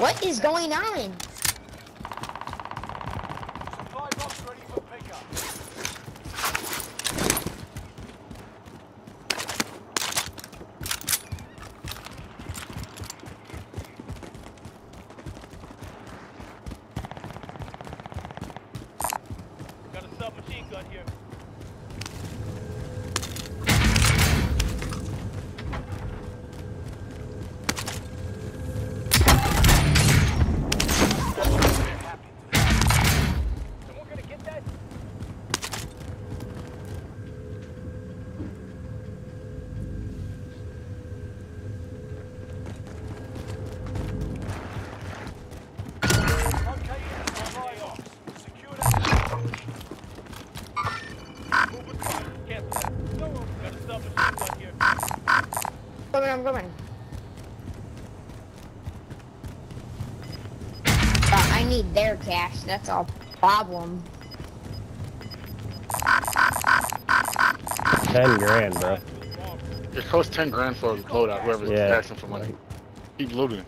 What is going on? Supply box ready Coming, I'm coming. Uh, I need their cash, that's all problem. Ten grand, bro. It costs 10 grand for a loadout, whoever's Yeah. asking for money. Keep looting.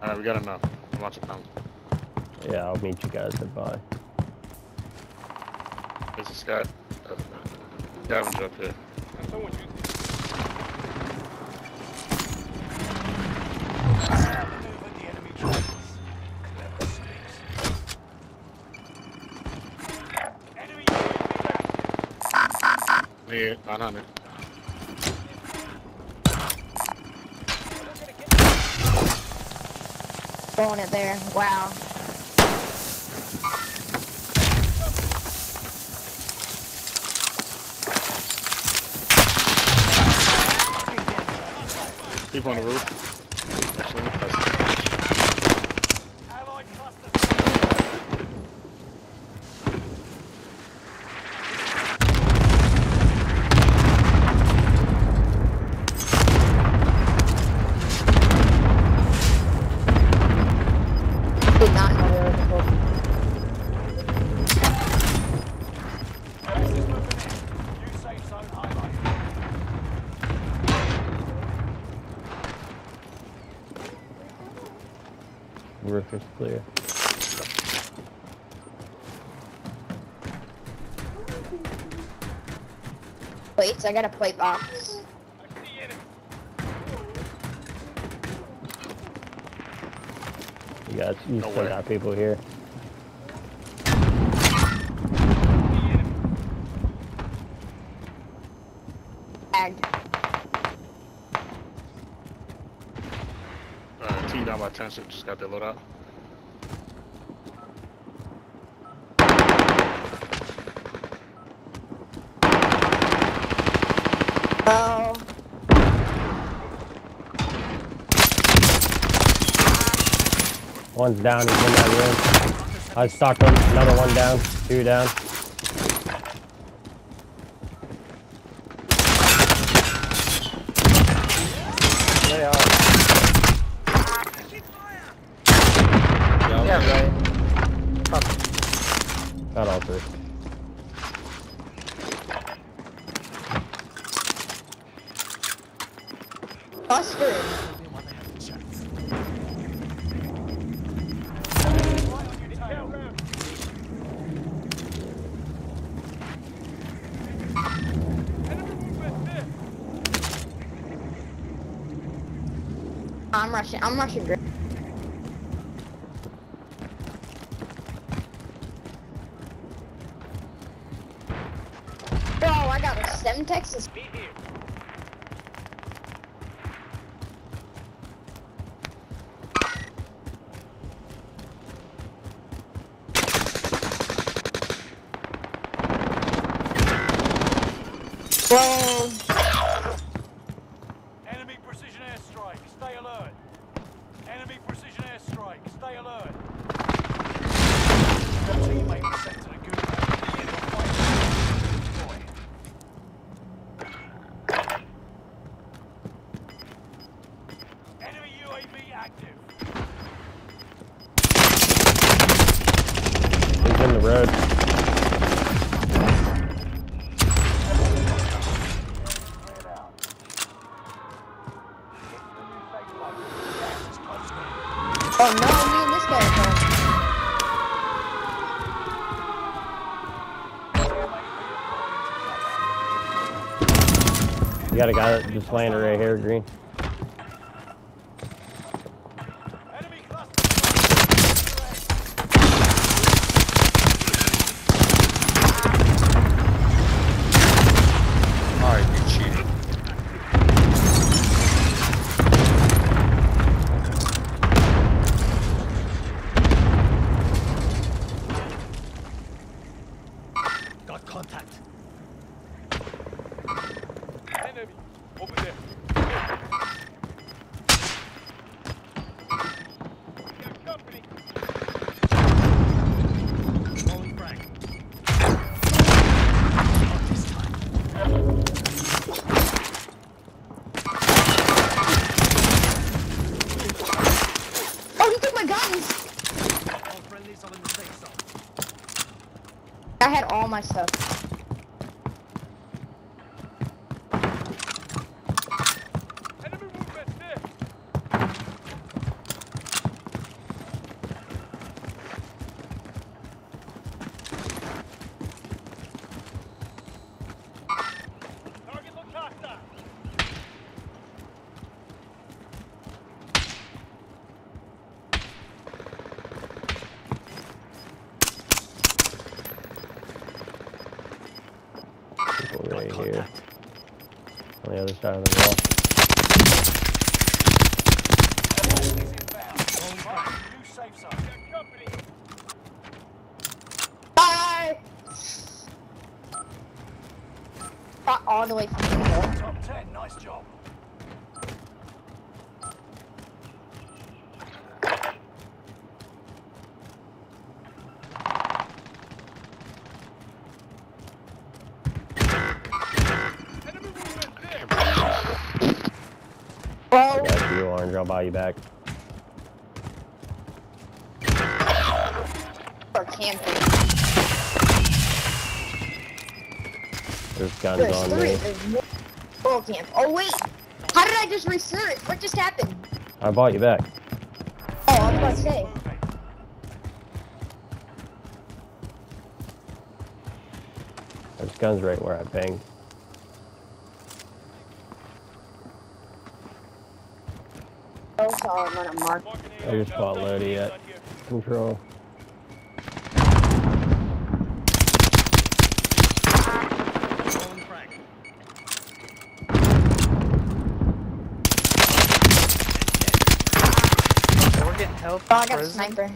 Alright, we got enough. Watch it come. Yeah, I'll meet you guys at buy. There's a Scott. Uh, scavenger up here. Someone use Maneuver the enemy trailers. Clever space. Enemy UAV active. Yeah, 900. Throwing it there, wow. Keep on the roof. Clear. Plates, I got a plate box. I see enemy. You guys, you No still way. got people here. See enemy. Tagged. Uh, T down by 10, so just got that loadout. Oh. One's down, he's in that room. I stocked him. Another one down. Two down. They are. Yeah, right. Got all three. Buster. Rushing. I'm rushing. Bro, I got a STEM Texas. Be here. Bro, He's in the road. Oh no, me and this guy are. You got a guy just landed right here, green. Had all my stuff. Here. On the other side of the wall. Gas is inbound. Marking new safe zone. Got company. Bye. Got all the way from the door. Top 10, nice job. Oh, got you, orange. I'll buy you back. or camping. There's guns There's on three. me. There's. Full camp. Oh wait, how did I just research? What just happened? I bought you back. Oh, I was about to say. There's guns right where I pinged. Sorry, I'm mark. I just AO. bought No, Lodi no, yet. not here. Control. We're getting help. Oh, I got a sniper.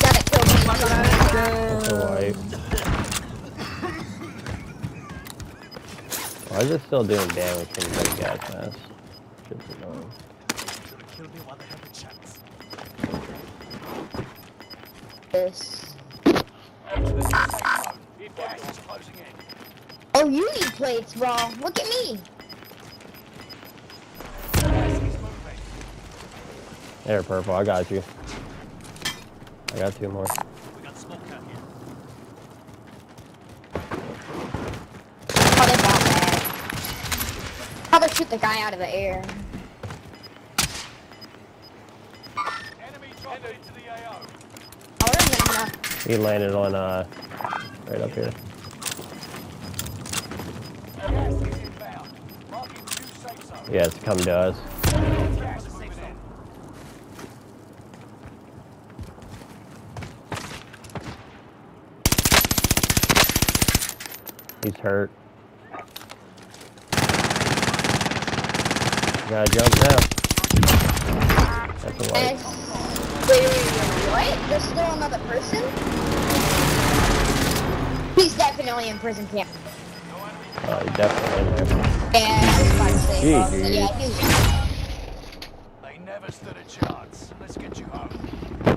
Gotta kill me. That's a white. Why is it still doing damage from the gas mask? Shit's annoying. Should've me while they had the chance. This. Out to the new safe zone. Gas is closing in. Oh, you need plates, bro. Look at me. Gas is moving. There, purple. I got you. I got two more. We got smoke out here. Oh, they got bad. How about shoot the guy out of the air? He landed on, uh, right up here. Yeah, it's come to us. He's hurt. Gotta jump now. That's a And white. wait, wait, wait, what? There's still another person? He's definitely in prison camp. Oh, he's definitely in there. Yeah, I was about to say. Gee, bro. dude. Yeah, he's. They never stood a chance. Let's get you home.